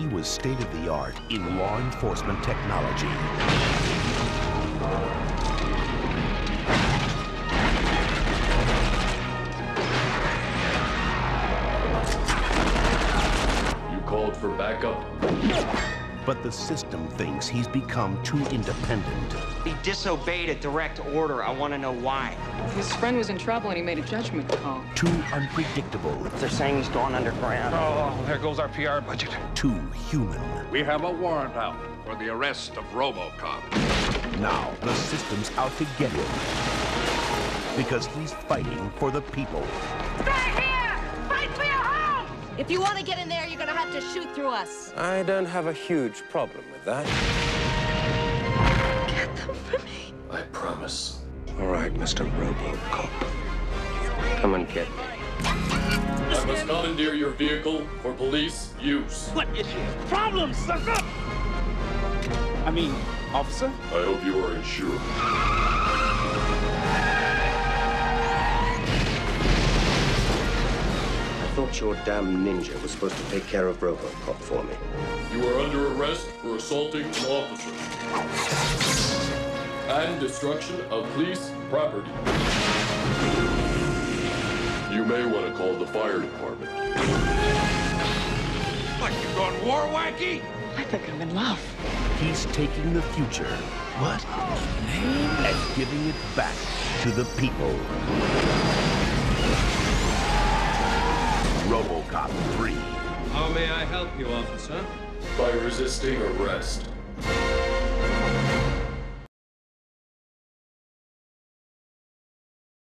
was state-of-the-art in law enforcement technology. You called for backup? But the system thinks he's become too independent. He disobeyed a direct order. I want to know why. His friend was in trouble and he made a judgment call. Too unpredictable. They're saying he's gone underground. Oh, oh there goes our PR budget. Too human. We have a warrant out for the arrest of RoboCop. Now the system's out to get him. Because he's fighting for the people. Stay If you want to get in there, you're gonna have to shoot through us. I don't have a huge problem with that. Get them for me. I promise. All right, Mr. RoboCop. Come and get me. I must commandeer your vehicle for police use. What is your problem, sucker? I mean, officer? I hope you are insured. Thought your damn ninja was supposed to take care of RoboCop for me. You are under arrest for assaulting an officer and destruction of police property. You may want to call the fire department. What, you gone war wacky? I think I'm in love. He's taking the future. What? And giving it back to the people. RoboCop 3. How may I help you, officer? By resisting arrest.